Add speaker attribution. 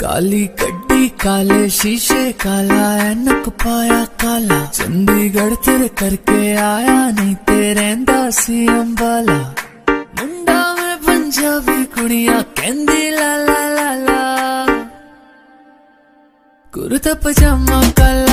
Speaker 1: काली गड्डी काले शीशे, काला एनक पाया काला। चंडीगढ़ तेरे करके आया, नहीं तेरे सी अंबाला मुंडा में पंजाबी कुड़िया कहंदी, ला ला ला ला। कुर्ता पजामा काला